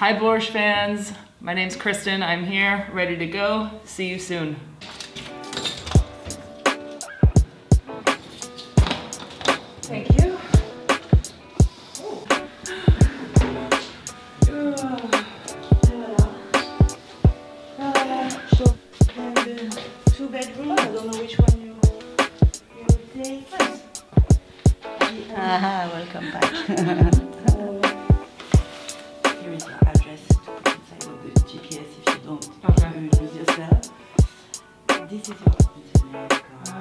Hi Bourges fans, my name's Kristen. I'm here, ready to go. See you soon. Thank you. So, and two bedroom, I don't know which one you, you would take first. Aha, welcome back. Here is This is your internet